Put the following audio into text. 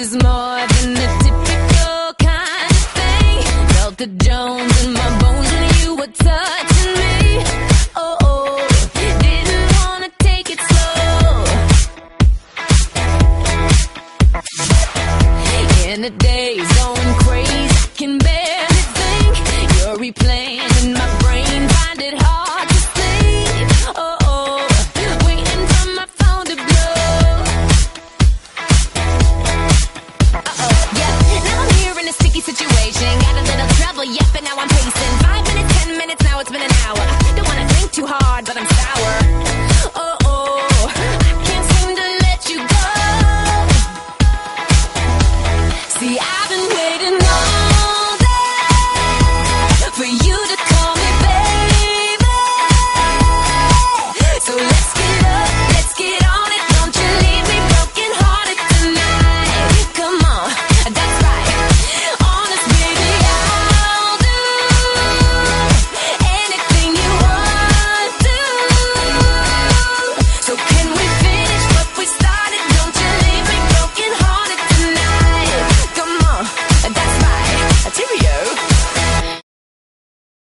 was more than the typical kind of thing. Felt the Jones in my bones when you were touching me. Oh, oh, didn't wanna take it slow. In the days going crazy, can barely think. You're replaying in my it's been an hour.